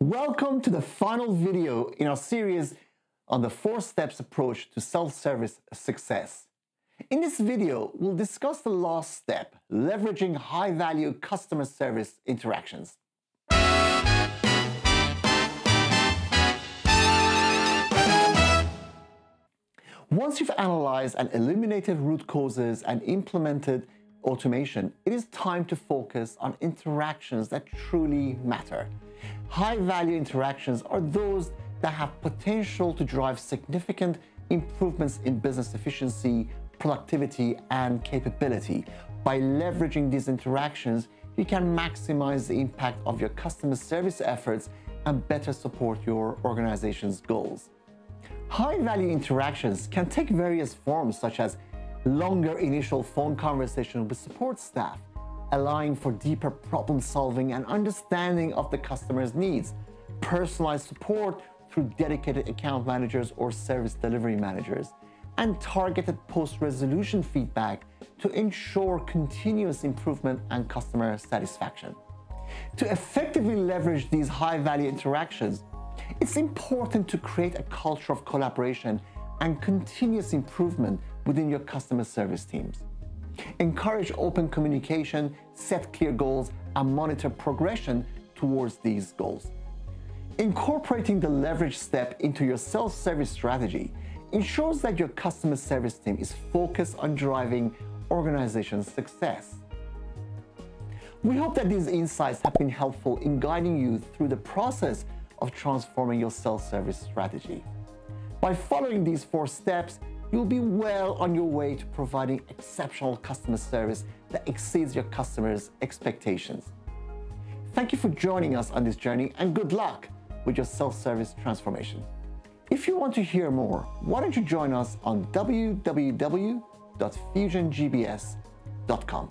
Welcome to the final video in our series on the four steps approach to self-service success. In this video, we'll discuss the last step, leveraging high-value customer service interactions. Once you've analyzed and eliminated root causes and implemented automation, it is time to focus on interactions that truly matter. High value interactions are those that have potential to drive significant improvements in business efficiency, productivity, and capability. By leveraging these interactions, you can maximize the impact of your customer service efforts and better support your organization's goals. High value interactions can take various forms, such as longer initial phone conversation with support staff, allowing for deeper problem solving and understanding of the customer's needs, personalized support through dedicated account managers or service delivery managers, and targeted post-resolution feedback to ensure continuous improvement and customer satisfaction. To effectively leverage these high-value interactions, it's important to create a culture of collaboration and continuous improvement within your customer service teams. Encourage open communication, set clear goals, and monitor progression towards these goals. Incorporating the leverage step into your self-service strategy ensures that your customer service team is focused on driving organization success. We hope that these insights have been helpful in guiding you through the process of transforming your self-service strategy. By following these four steps, you'll be well on your way to providing exceptional customer service that exceeds your customers' expectations. Thank you for joining us on this journey and good luck with your self-service transformation. If you want to hear more, why don't you join us on www.fusiongbs.com.